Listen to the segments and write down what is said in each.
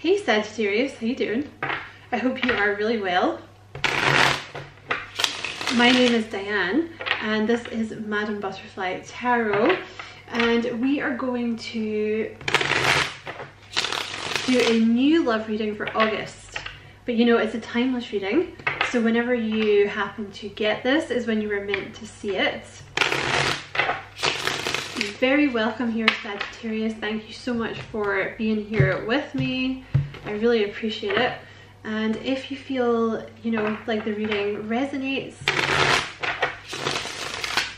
Hey Sagittarius, how you doing? I hope you are really well. My name is Diane and this is Madame Butterfly Tarot and we are going to do a new love reading for August. But you know, it's a timeless reading, so whenever you happen to get this is when you were meant to see it. Very welcome here, Sagittarius. Thank you so much for being here with me. I really appreciate it. And if you feel, you know, like the reading resonates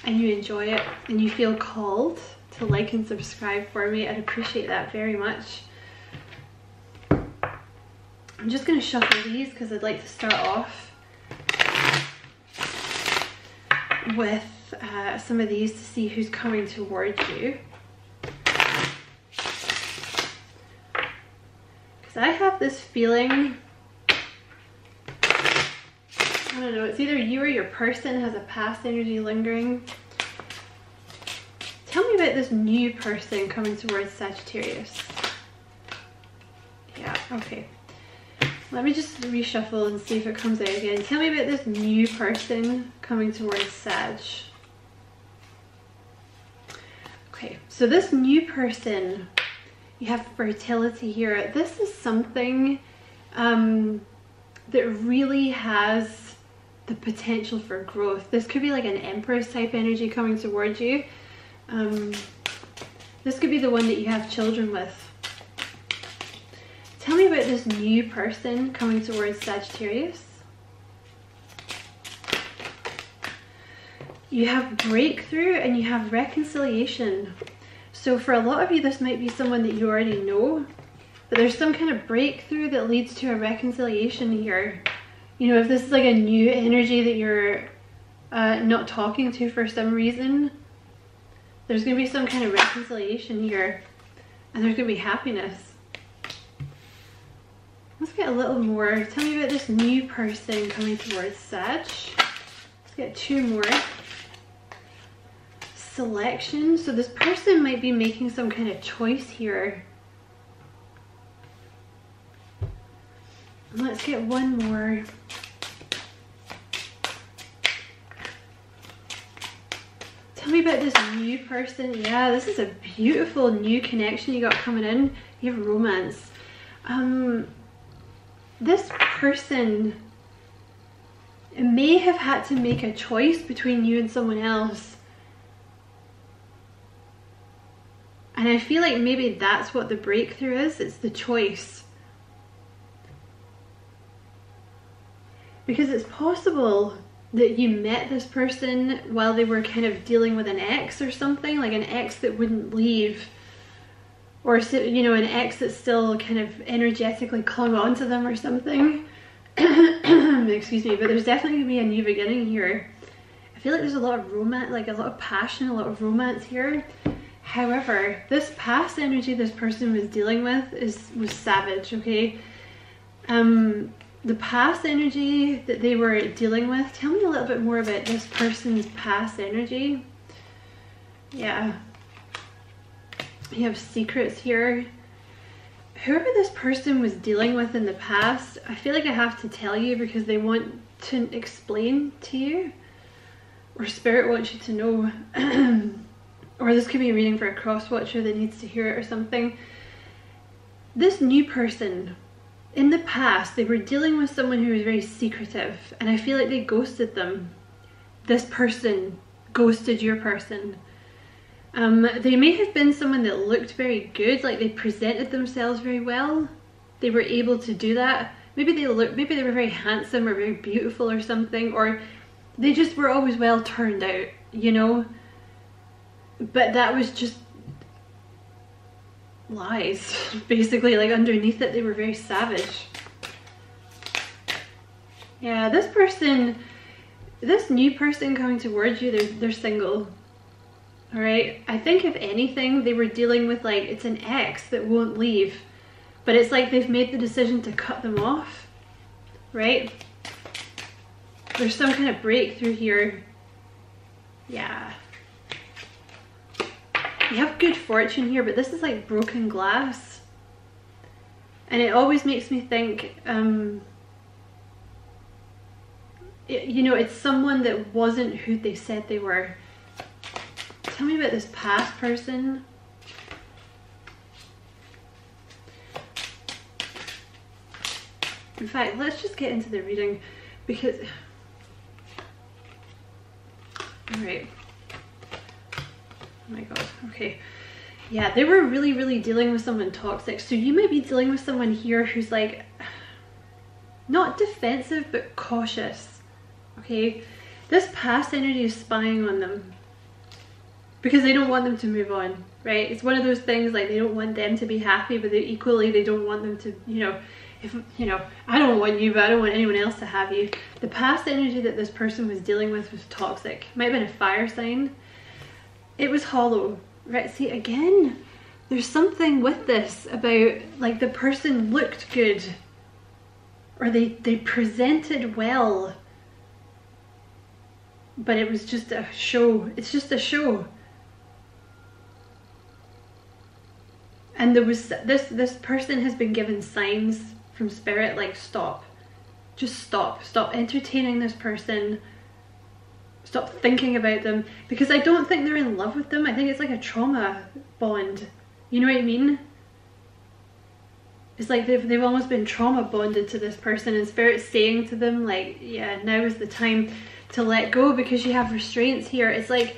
and you enjoy it and you feel called to like and subscribe for me, I'd appreciate that very much. I'm just going to shuffle these because I'd like to start off with uh, some of these to see who's coming towards you. Because I have this feeling, I don't know, it's either you or your person has a past energy lingering. Tell me about this new person coming towards Sagittarius. Yeah, okay. Let me just reshuffle and see if it comes out again. Tell me about this new person coming towards Sag. Okay, so this new person, you have fertility here. This is something um, that really has the potential for growth. This could be like an Empress type energy coming towards you. Um, this could be the one that you have children with. Tell me about this new person coming towards Sagittarius. You have breakthrough and you have reconciliation. So for a lot of you, this might be someone that you already know, but there's some kind of breakthrough that leads to a reconciliation here. You know, if this is like a new energy that you're uh, not talking to for some reason, there's going to be some kind of reconciliation here and there's going to be happiness. Let's get a little more. Tell me about this new person coming towards Sag. Let's get two more. Selection. So this person might be making some kind of choice here. Let's get one more. Tell me about this new person. Yeah, this is a beautiful new connection you got coming in. You have romance. Um, this person may have had to make a choice between you and someone else. And I feel like maybe that's what the breakthrough is, it's the choice. Because it's possible that you met this person while they were kind of dealing with an ex or something, like an ex that wouldn't leave or you know an ex that still kind of energetically clung on to them or something. Excuse me but there's definitely gonna be a new beginning here. I feel like there's a lot of romance like a lot of passion a lot of romance here however this past energy this person was dealing with is was savage okay um the past energy that they were dealing with tell me a little bit more about this person's past energy yeah you have secrets here. Whoever this person was dealing with in the past, I feel like I have to tell you because they want to explain to you. Or spirit wants you to know. or this could be a reading for a cross watcher that needs to hear it or something. This new person, in the past, they were dealing with someone who was very secretive and I feel like they ghosted them. This person ghosted your person um, they may have been someone that looked very good, like they presented themselves very well. They were able to do that. Maybe they looked, maybe they were very handsome or very beautiful or something, or they just were always well turned out, you know? But that was just lies, basically. Like underneath it, they were very savage. Yeah, this person, this new person coming towards you, they're, they're single. All right i think if anything they were dealing with like it's an ex that won't leave. But it's like they've made the decision to cut them off. Right? There's some kind of breakthrough here. Yeah you have good fortune here but this is like broken glass And it always makes me think, um, it, you know, it's someone that wasn't who they said they were. Tell me about this past person. In fact, let's just get into the reading because... Alright. Oh my god, okay. Yeah, they were really, really dealing with someone toxic. So you might be dealing with someone here who's like, not defensive, but cautious. Okay? This past energy is spying on them because they don't want them to move on, right? It's one of those things like they don't want them to be happy, but they equally they don't want them to, you know, if, you know, I don't want you, but I don't want anyone else to have you. The past energy that this person was dealing with was toxic. Might have been a fire sign. It was hollow, right? See, again, there's something with this about like the person looked good or they, they presented well, but it was just a show. It's just a show. and there was this this person has been given signs from spirit like stop just stop stop entertaining this person stop thinking about them because i don't think they're in love with them i think it's like a trauma bond you know what i mean it's like they've, they've almost been trauma bonded to this person and spirit saying to them like yeah now is the time to let go because you have restraints here it's like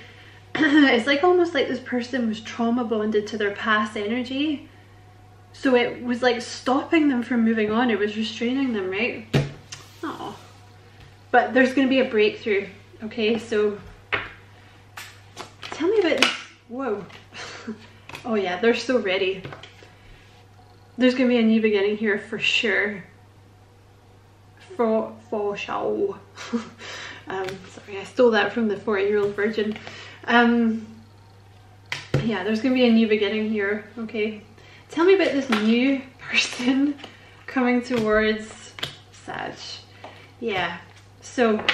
it's like almost like this person was trauma bonded to their past energy. So it was like stopping them from moving on. It was restraining them, right? Oh. But there's going to be a breakthrough. Okay, so tell me about this. Whoa. oh yeah, they're so ready. There's to be a new beginning here for sure. For, for sure. um, sorry, I stole that from the 40 year old virgin. Um, yeah, there's gonna be a new beginning here, okay? Tell me about this new person coming towards Sag. Yeah, so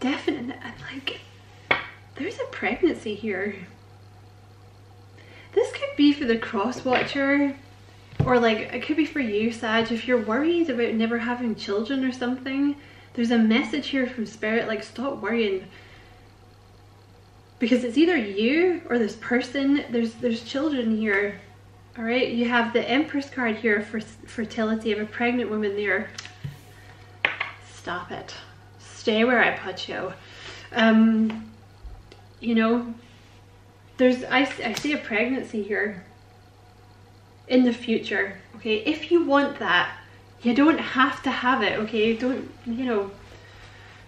definitely, like, there's a pregnancy here. This could be for the cross watcher or like it could be for you Sag if you're worried about never having children or something there's a message here from spirit like stop worrying. Because it's either you or this person there's there's children here all right you have the empress card here for fertility of a pregnant woman there. Stop it stay where i put you um you know there's i, I see a pregnancy here in the future okay if you want that you don't have to have it okay don't you know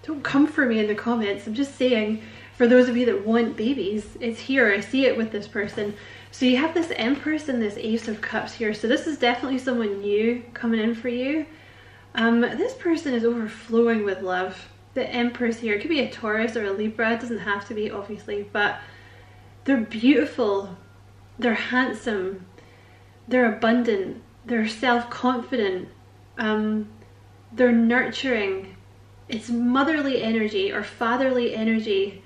don't come for me in the comments i'm just saying for those of you that want babies, it's here. I see it with this person. So you have this Empress and this Ace of Cups here. So this is definitely someone new coming in for you. Um, this person is overflowing with love. The Empress here, it could be a Taurus or a Libra, it doesn't have to be obviously, but they're beautiful, they're handsome, they're abundant, they're self-confident, um, they're nurturing. It's motherly energy or fatherly energy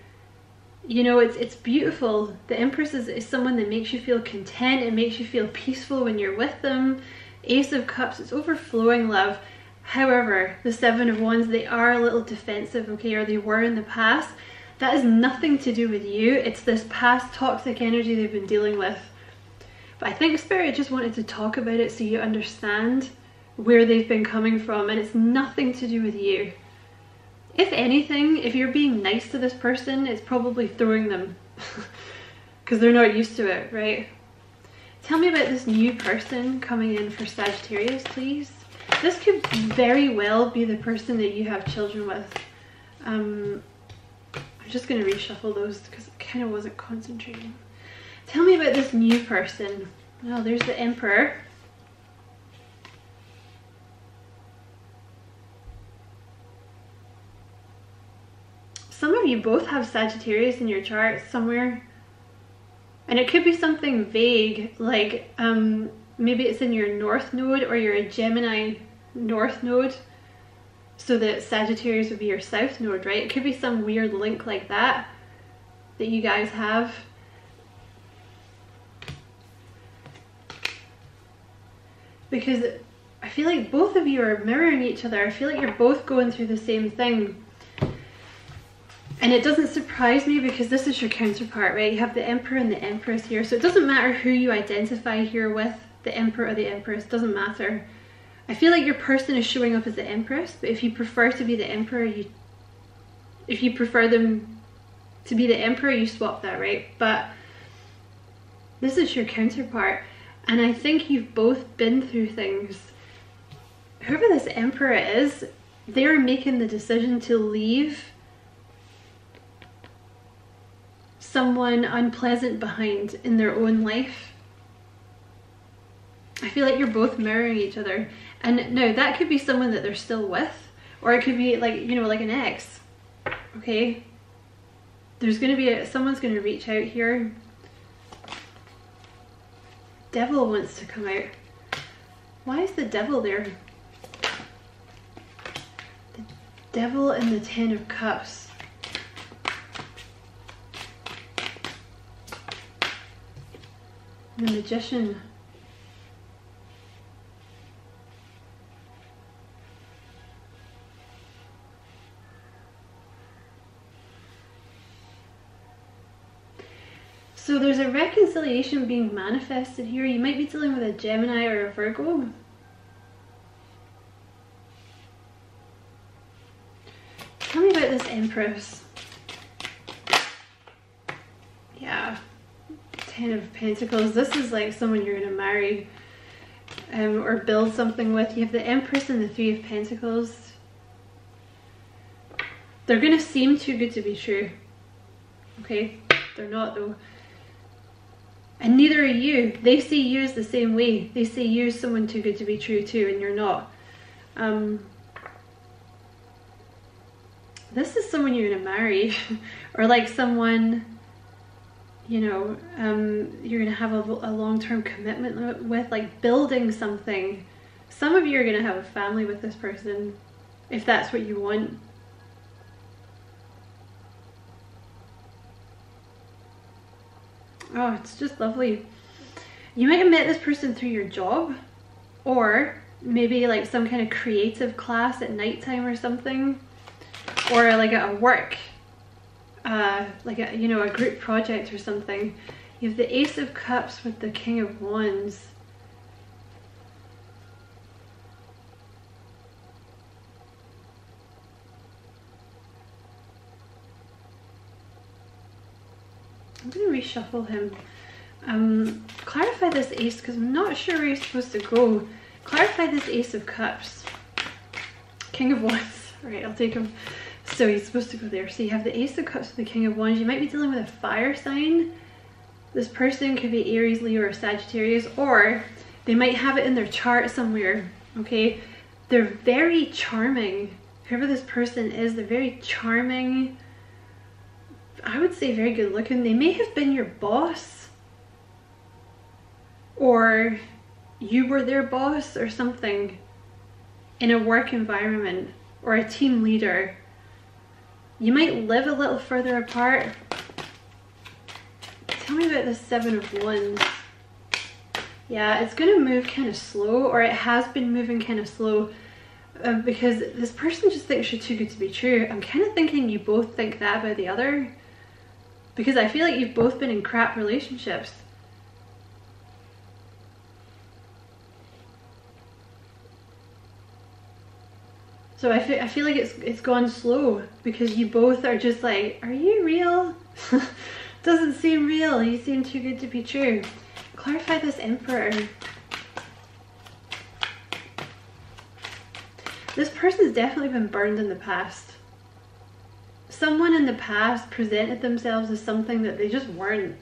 you know, it's it's beautiful. The Empress is, is someone that makes you feel content. It makes you feel peaceful when you're with them. Ace of Cups, it's overflowing love. However, the Seven of Wands, they are a little defensive, okay, or they were in the past. That has nothing to do with you. It's this past toxic energy they've been dealing with. But I think Spirit just wanted to talk about it so you understand where they've been coming from and it's nothing to do with you. If anything, if you're being nice to this person, it's probably throwing them because they're not used to it, right? Tell me about this new person coming in for Sagittarius, please. This could very well be the person that you have children with. Um, I'm just going to reshuffle those because I kind of wasn't concentrating. Tell me about this new person. Oh, there's the Emperor. some of you both have Sagittarius in your chart somewhere. And it could be something vague, like um, maybe it's in your North Node or you're a Gemini North Node. So that Sagittarius would be your South Node, right? It could be some weird link like that that you guys have. Because I feel like both of you are mirroring each other. I feel like you're both going through the same thing. And it doesn't surprise me because this is your counterpart, right? You have the Emperor and the Empress here. So it doesn't matter who you identify here with, the Emperor or the Empress, doesn't matter. I feel like your person is showing up as the Empress, but if you prefer to be the Emperor, you if you prefer them to be the Emperor, you swap that, right? But this is your counterpart. And I think you've both been through things. Whoever this Emperor is, they're making the decision to leave someone unpleasant behind in their own life. I feel like you're both mirroring each other. And no, that could be someone that they're still with, or it could be like, you know, like an ex. Okay? There's gonna be a, someone's gonna reach out here. Devil wants to come out. Why is the devil there? The devil and the Ten of Cups. The Magician. So there's a reconciliation being manifested here. You might be dealing with a Gemini or a Virgo. Tell me about this Empress. Yeah, Ten of Pentacles. This is like someone you're going to marry um, or build something with. You have the Empress and the Three of Pentacles. They're going to seem too good to be true. Okay? They're not though. And neither are you. They see you as the same way. They see you as someone too good to be true too, and you're not. Um, this is someone you're going to marry. or like someone, you know, um, you're going to have a, a long-term commitment with, like building something. Some of you are going to have a family with this person, if that's what you want. Oh, it's just lovely. You might have met this person through your job or maybe like some kind of creative class at nighttime or something or like at work uh, like a you know a group project or something you have the ace of cups with the king of wands reshuffle him. Um, clarify this ace because I'm not sure where he's supposed to go. Clarify this ace of cups. King of wands. Right, I'll take him. So he's supposed to go there. So you have the ace of cups with the king of wands. You might be dealing with a fire sign. This person could be Aries, Leo, or Sagittarius, or they might have it in their chart somewhere, okay? They're very charming. Whoever this person is, they're very charming I would say very good looking. They may have been your boss or you were their boss or something in a work environment or a team leader. You might live a little further apart. Tell me about the Seven of Wands. Yeah, it's going to move kind of slow or it has been moving kind of slow uh, because this person just thinks you're too good to be true. I'm kind of thinking you both think that about the other because I feel like you've both been in crap relationships. So I feel, I feel like it's it's gone slow because you both are just like, are you real? Doesn't seem real. You seem too good to be true. Clarify this emperor. This person's definitely been burned in the past someone in the past presented themselves as something that they just weren't.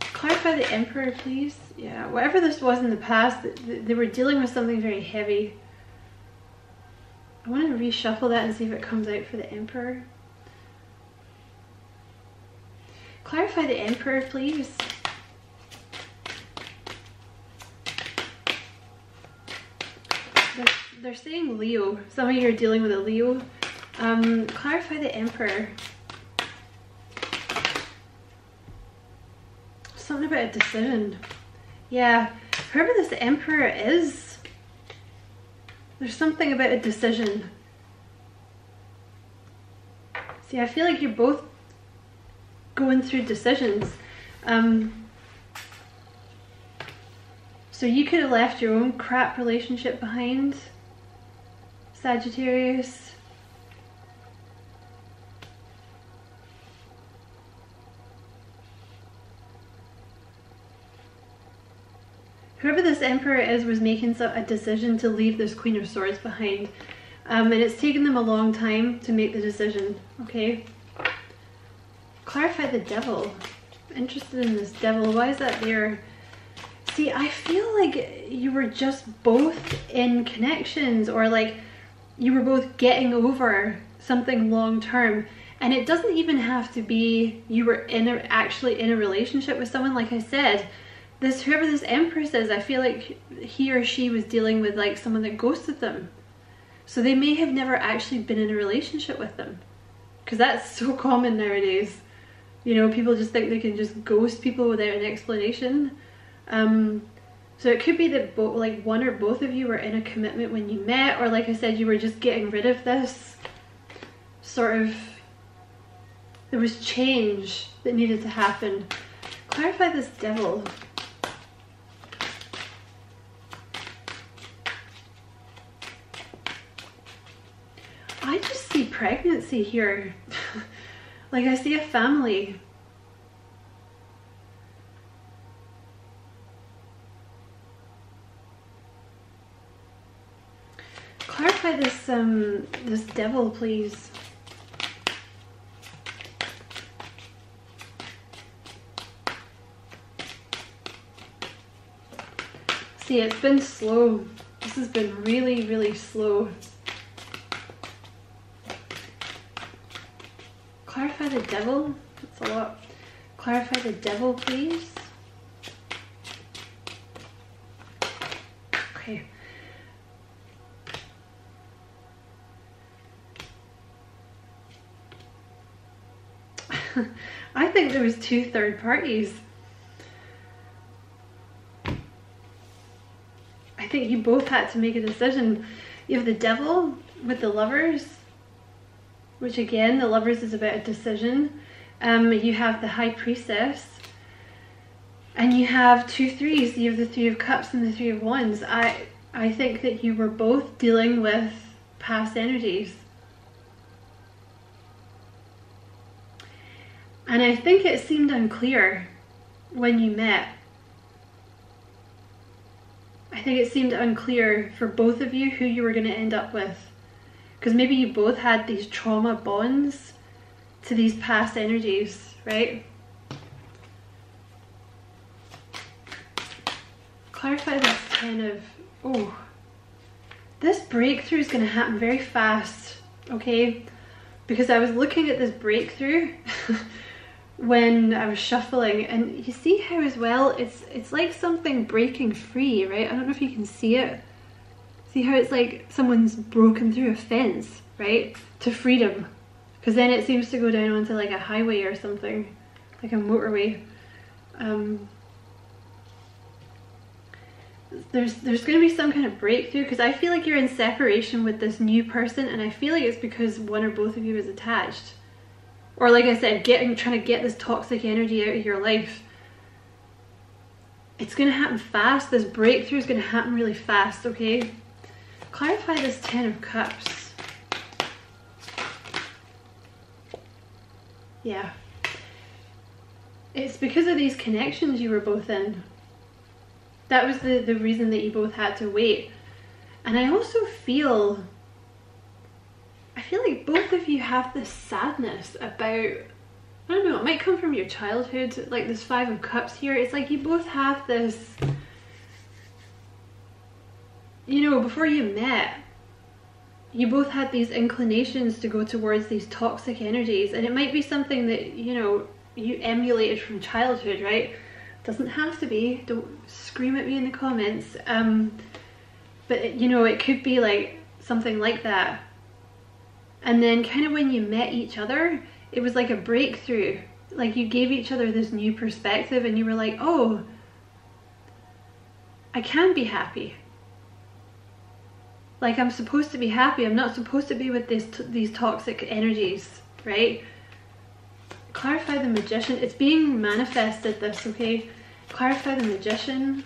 Clarify the Emperor, please. Yeah, whatever this was in the past, they were dealing with something very heavy. I want to reshuffle that and see if it comes out for the Emperor. Clarify the Emperor, please. They're saying Leo. Some of you are dealing with a Leo. Um, clarify the Emperor. Something about a decision. Yeah, whoever this emperor is, there's something about a decision. See, I feel like you're both going through decisions. Um, so you could have left your own crap relationship behind, Sagittarius. Whoever this emperor is was making a decision to leave this Queen of Swords behind. Um, and it's taken them a long time to make the decision, okay? Clarify the devil. Interested in this devil. Why is that there? See, I feel like you were just both in connections or like you were both getting over something long term. And it doesn't even have to be you were in a, actually in a relationship with someone. Like I said, this whoever this empress is, I feel like he or she was dealing with like someone that ghosted them. So they may have never actually been in a relationship with them. Because that's so common nowadays. You know, people just think they can just ghost people without an explanation. Um, so it could be that both, like one or both of you were in a commitment when you met, or like I said, you were just getting rid of this sort of. There was change that needed to happen. Clarify this devil. I just see pregnancy here. like I see a family clarify this um this devil please. See it's been slow. This has been really really slow. Clarify the devil. That's a lot. Clarify the devil please okay I think there was two third parties. I think you both had to make a decision. You have the devil with the lovers, which again, the lovers is about a decision. Um, you have the high priestess, and you have two threes. You have the three of cups and the three of wands. I I think that you were both dealing with past energies. And I think it seemed unclear when you met. I think it seemed unclear for both of you who you were going to end up with. Because maybe you both had these trauma bonds to these past energies, right? Clarify this kind of, oh, this breakthrough is going to happen very fast, okay? Because I was looking at this breakthrough when I was shuffling and you see how as well it's it's like something breaking free right? I don't know if you can see it. See how it's like someone's broken through a fence right? To freedom. Because then it seems to go down onto like a highway or something like a motorway. Um, there's there's going to be some kind of breakthrough because I feel like you're in separation with this new person and I feel like it's because one or both of you is attached or like I said, getting trying to get this toxic energy out of your life. It's gonna happen fast. This breakthrough is gonna happen really fast, okay? Clarify this Ten of Cups. Yeah. It's because of these connections you were both in. That was the, the reason that you both had to wait. And I also feel feel like both of you have this sadness about I don't know, it might come from your childhood, like this Five of Cups here. It's like you both have this, you know, before you met, you both had these inclinations to go towards these toxic energies. And it might be something that, you know, you emulated from childhood, right? Doesn't have to be, don't scream at me in the comments. Um, but, you know, it could be like something like that and then kind of when you met each other, it was like a breakthrough. like you gave each other this new perspective and you were like, oh, I can be happy. Like I'm supposed to be happy. I'm not supposed to be with this these toxic energies, right? Clarify the magician. It's being manifested this, okay? Clarify the magician.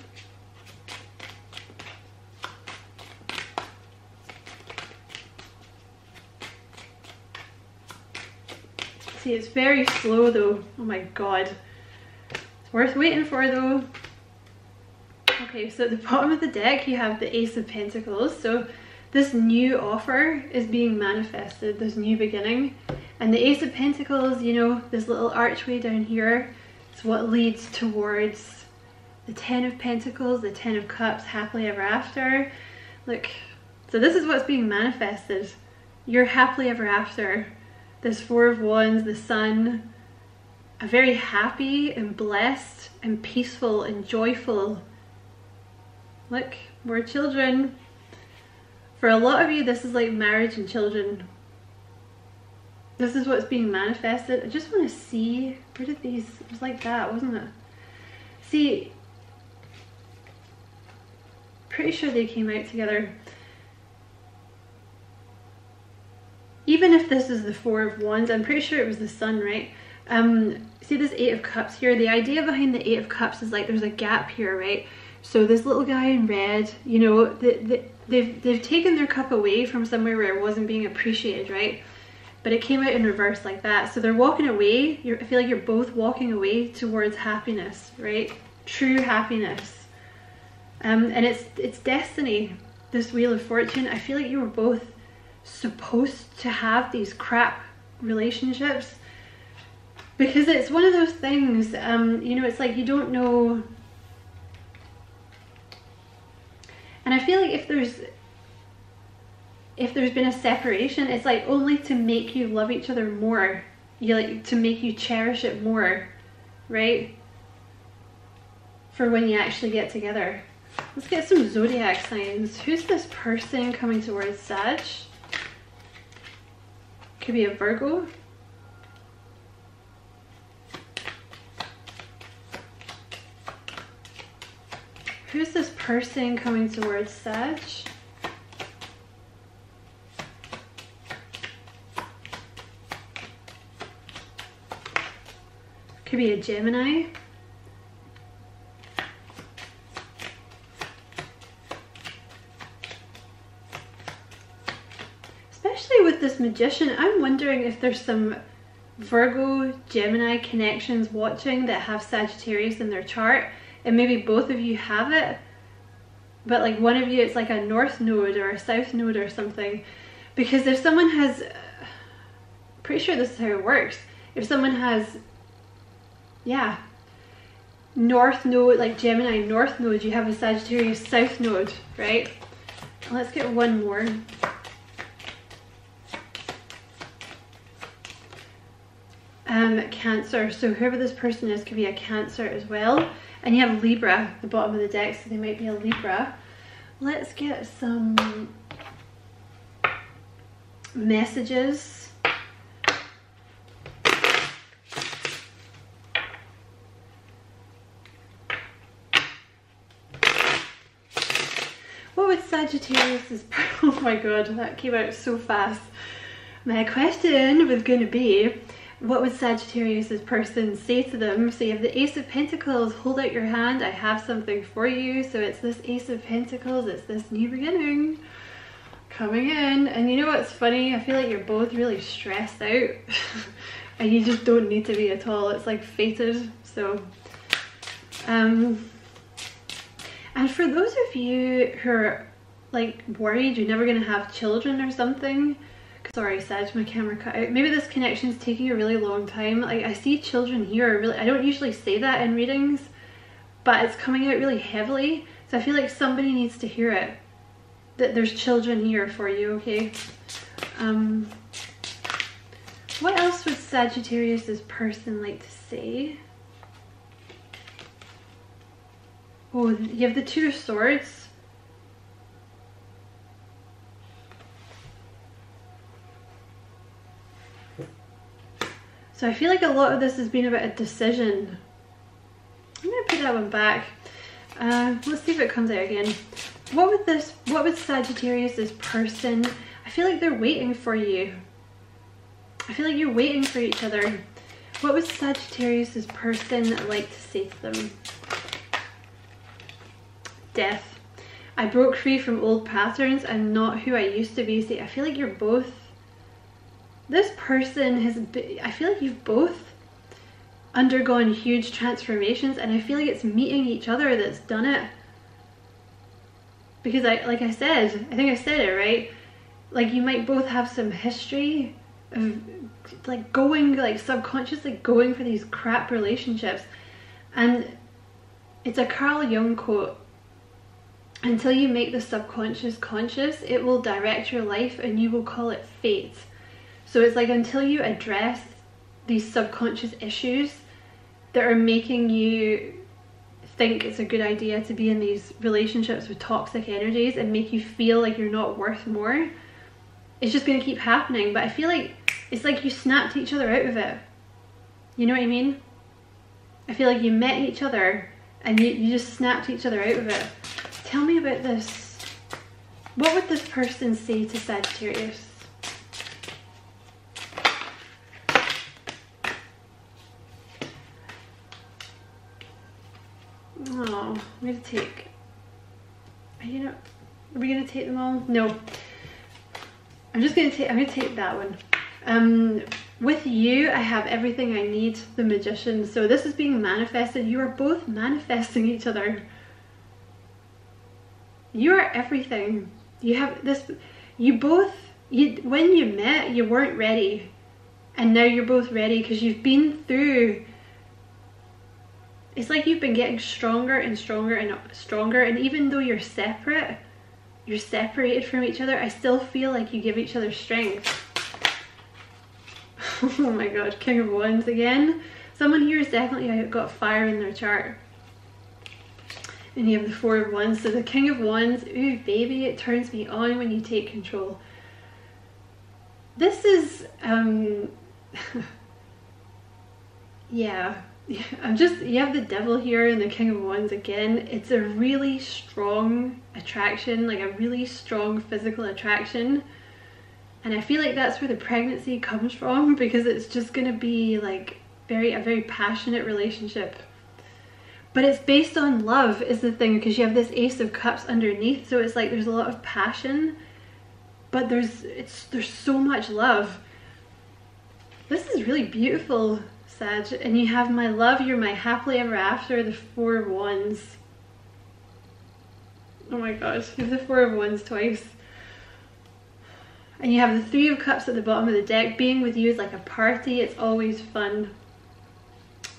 See, it's very slow though. Oh my god. It's worth waiting for though. Okay, so at the bottom of the deck you have the Ace of Pentacles. So this new offer is being manifested, this new beginning. And the Ace of Pentacles, you know, this little archway down here is what leads towards the Ten of Pentacles, the Ten of Cups, happily ever after. Look, so this is what's being manifested. You're happily ever after. This Four of Wands, the Sun, a very happy and blessed and peaceful and joyful Look, more children. For a lot of you, this is like marriage and children. This is what's being manifested. I just want to see, where did these, it was like that, wasn't it? See, pretty sure they came out together. Even if this is the Four of Wands, I'm pretty sure it was the Sun, right? Um, see this Eight of Cups here? The idea behind the Eight of Cups is like there's a gap here, right? So this little guy in red, you know, the, the, they've, they've taken their cup away from somewhere where it wasn't being appreciated, right? But it came out in reverse like that. So they're walking away. You're, I feel like you're both walking away towards happiness, right? True happiness. Um, and it's, it's destiny, this Wheel of Fortune. I feel like you were both supposed to have these crap relationships because it's one of those things, um, you know, it's like you don't know And I feel like if there's if there's been a separation, it's like only to make you love each other more. You like to make you cherish it more, right? For when you actually get together. Let's get some zodiac signs. Who's this person coming towards Sag? Could be a Virgo. Who's this person coming towards Sag? Could be a Gemini. Magician, I'm wondering if there's some Virgo, Gemini connections watching that have Sagittarius in their chart and maybe both of you have it. But like one of you it's like a north node or a south node or something. Because if someone has pretty sure this is how it works. If someone has yeah north node like Gemini north node you have a Sagittarius south node right? Let's get one more um cancer so whoever this person is could be a cancer as well and you have Libra the bottom of the deck, so they might be a Libra. Let's get some messages. What would Sagittarius is oh my god that came out so fast my question was going to be what would Sagittarius's person say to them? So you have the Ace of Pentacles, hold out your hand, I have something for you. So it's this Ace of Pentacles, it's this new beginning coming in. And you know what's funny? I feel like you're both really stressed out and you just don't need to be at all. It's like fated. So, um, and for those of you who are like worried you're never going to have children or something, Sorry, Sag, my camera cut out. Maybe this connection is taking a really long time. Like, I see children here. Really, I don't usually say that in readings, but it's coming out really heavily. So I feel like somebody needs to hear it. That there's children here for you, okay? Um, what else would Sagittarius's person like to say? Oh, you have the Two of Swords. So I feel like a lot of this has been about a decision. I'm gonna put that one back. Uh, let's see if it comes out again. What with this, what with Sagittarius, this person, I feel like they're waiting for you. I feel like you're waiting for each other. What would Sagittarius, this person, like to say to them? Death. I broke free from old patterns. I'm not who I used to be. See, I feel like you're both... This person has been... I feel like you've both undergone huge transformations and I feel like it's meeting each other that's done it. Because I, like I said, I think I said it, right? Like you might both have some history of like going, like subconsciously going for these crap relationships. And it's a Carl Jung quote. Until you make the subconscious conscious, it will direct your life and you will call it fate. So it's like until you address these subconscious issues that are making you think it's a good idea to be in these relationships with toxic energies and make you feel like you're not worth more it's just going to keep happening. But i feel like it's like you snapped each other out of it. You know what i mean? I feel like you met each other and you, you just snapped each other out of it. Tell me about this. What would this person say to sagittarius I'm gonna take. Are you know? Are we gonna take them all? No. I'm just gonna take. I'm gonna take that one. Um, with you, I have everything I need. The magician. So this is being manifested. You are both manifesting each other. You are everything. You have this. You both. You when you met, you weren't ready, and now you're both ready because you've been through it's like you've been getting stronger and stronger and stronger and even though you're separate you're separated from each other I still feel like you give each other strength. Oh my god king of wands again. Someone here has definitely got fire in their chart. And you have the four of wands. So the king of wands ooh baby it turns me on when you take control. This is um yeah I'm just, you have the devil here and the king of wands again. It's a really strong attraction, like a really strong physical attraction. And I feel like that's where the pregnancy comes from because it's just going to be like very, a very passionate relationship. But it's based on love is the thing because you have this ace of cups underneath. So it's like there's a lot of passion, but there's, it's, there's so much love. This is really beautiful. Sag. And you have my love, you're my happily ever after, the four of wands. Oh my gosh, you have the four of wands twice. And you have the three of cups at the bottom of the deck. Being with you is like a party, it's always fun.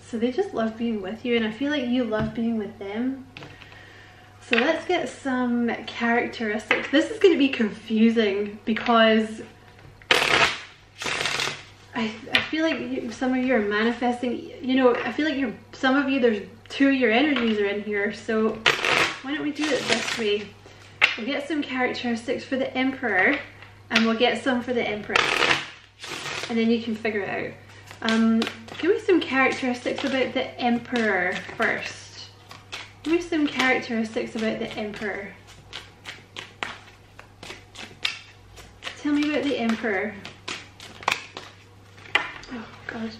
So they just love being with you and I feel like you love being with them. So let's get some characteristics. This is going to be confusing because I, I feel like you, some of you are manifesting, you know, I feel like you're, some of you, there's two of your energies are in here. So why don't we do it this way? We'll get some characteristics for the Emperor and we'll get some for the Empress. And then you can figure it out. Um, give me some characteristics about the Emperor first. Give me some characteristics about the Emperor. Tell me about the Emperor. God.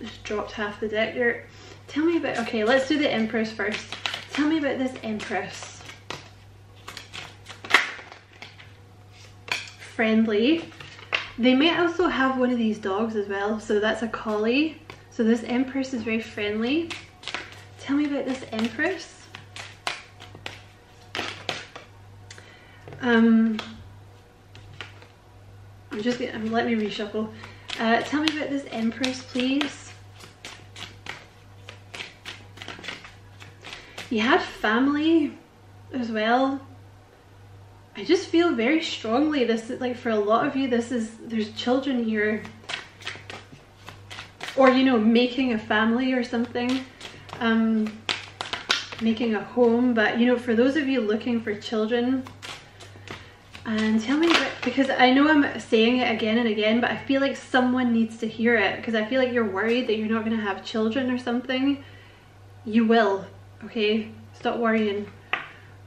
Just dropped half the deck there. Tell me about, okay, let's do the Empress first. Tell me about this Empress. Friendly. They may also have one of these dogs as well. So that's a collie. So this Empress is very friendly. Tell me about this Empress. Um, I'm just gonna, um, let me reshuffle. Uh, tell me about this Empress, please. You had family as well. I just feel very strongly this is like for a lot of you this is there's children here or you know making a family or something um making a home but you know for those of you looking for children And tell me, about, because I know I'm saying it again and again, but I feel like someone needs to hear it because I feel like you're worried that you're not going to have children or something. You will, okay? Stop worrying.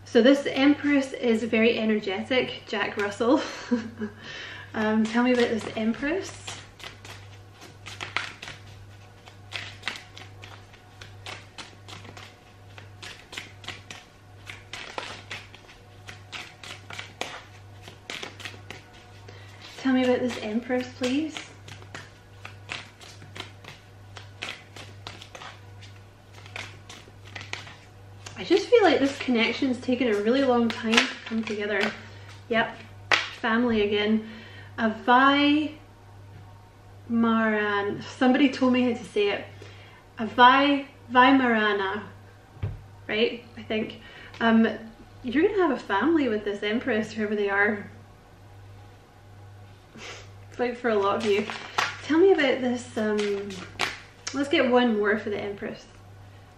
So this Empress is very energetic, Jack Russell. um, tell me about this Empress. Me about this Empress, please. I just feel like this connection's taken a really long time to come together. Yep, family again. Avai Maran. Somebody told me how to say it. Avai Marana. Right, I think. Um, you're gonna have a family with this Empress, whoever they are like for a lot of you. Tell me about this, um, let's get one more for the Empress.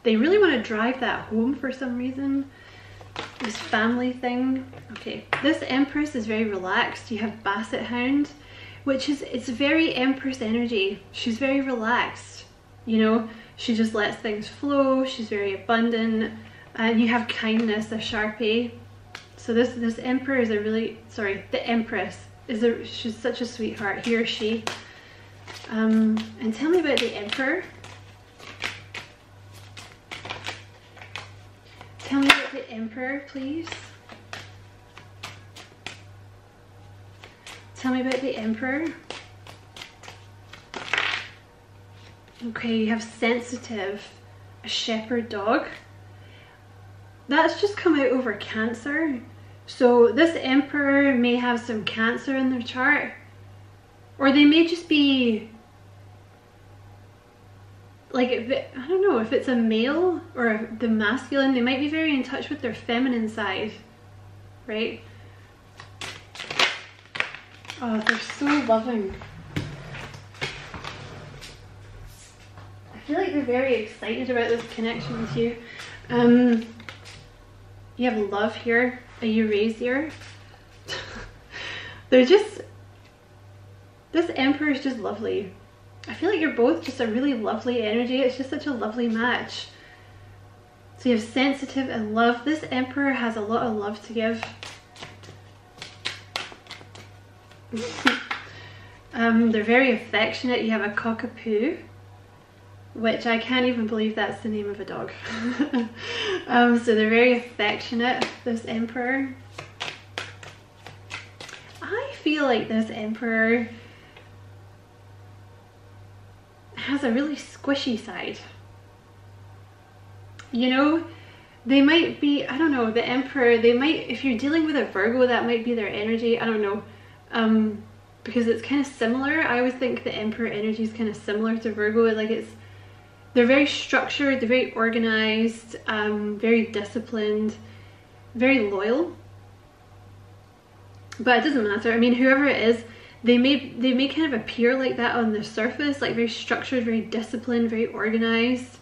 They really want to drive that home for some reason. This family thing. Okay, this Empress is very relaxed. You have Basset Hound, which is, it's very Empress energy. She's very relaxed, you know? She just lets things flow. She's very abundant. And you have kindness, a Shar Pei. So this, this Emperor is a really, sorry, the Empress is a she's such a sweetheart he or she. Um, and tell me about the emperor. Tell me about the emperor please. Tell me about the emperor. Okay you have sensitive a shepherd dog. That's just come out over cancer so this emperor may have some cancer in their chart or they may just be like it, I don't know if it's a male or the masculine they might be very in touch with their feminine side right? Oh they're so loving. I feel like they're very excited about this connection with you. Um you have love here a Eurasier. They're just, this Emperor is just lovely. I feel like you're both just a really lovely energy. It's just such a lovely match. So you have sensitive and love. This Emperor has a lot of love to give. um, they're very affectionate. You have a cockapoo which I can't even believe that's the name of a dog. um, so they're very affectionate, this emperor. I feel like this emperor has a really squishy side. You know, they might be, I don't know, the emperor, they might, if you're dealing with a Virgo, that might be their energy. I don't know. Um, because it's kind of similar. I always think the emperor energy is kind of similar to Virgo. Like it's they're very structured, they're very organized, um, very disciplined, very loyal. But it doesn't matter. I mean, whoever it is, they may they may kind of appear like that on the surface, like very structured, very disciplined, very organized.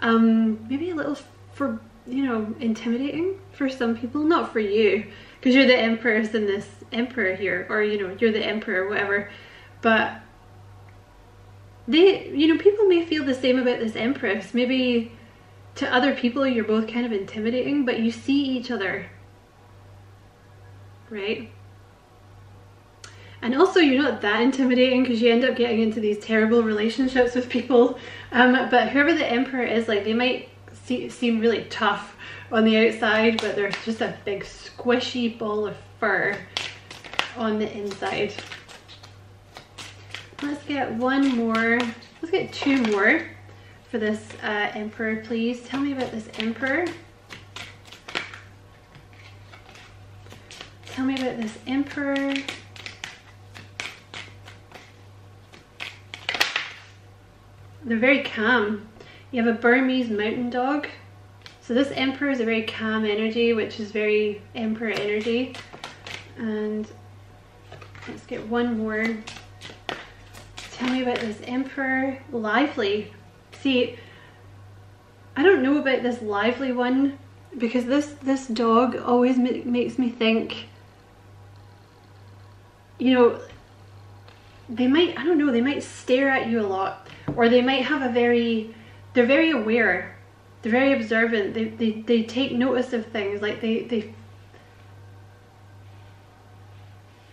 Um, maybe a little for you know intimidating for some people, not for you, because you're the empress in this emperor here, or you know you're the emperor, whatever. But they, you know, people may feel the same about this Empress. Maybe to other people you're both kind of intimidating, but you see each other, right? And also you're not that intimidating because you end up getting into these terrible relationships with people. Um, but whoever the Emperor is, like they might see, seem really tough on the outside, but they're just a big squishy ball of fur on the inside. Let's get one more, let's get two more for this uh, emperor, please. Tell me about this emperor. Tell me about this emperor. They're very calm. You have a Burmese mountain dog. So this emperor is a very calm energy, which is very emperor energy. And let's get one more tell me about this emperor lively see i don't know about this lively one because this this dog always makes me think you know, they might, I don't know, they might stare at you a lot or they might have a very, they're very aware, they're very observant, they, they, they take notice of things, like they, they,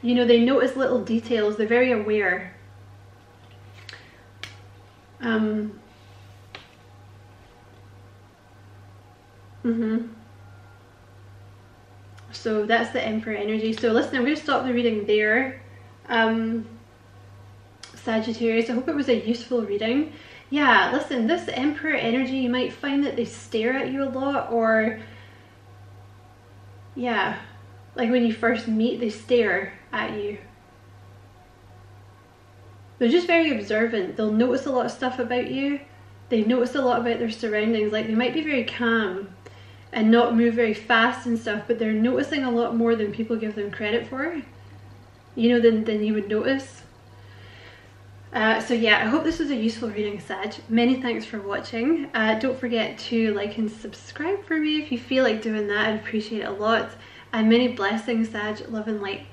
you know, they notice little details, they're very aware. Um, mm-hmm. So that's the Emperor energy. So listen, I'm going to stop the reading there. Um, Sagittarius, I hope it was a useful reading. Yeah, listen, this Emperor energy, you might find that they stare at you a lot or, yeah, like when you first meet, they stare at you. They're just very observant. They'll notice a lot of stuff about you. They notice a lot about their surroundings. Like they might be very calm and not move very fast and stuff, but they're noticing a lot more than people give them credit for. You know, than, than you would notice. Uh, so yeah, I hope this was a useful reading, Sag. Many thanks for watching. Uh, don't forget to like and subscribe for me if you feel like doing that. I'd appreciate it a lot. And many blessings, Sag. Love and light.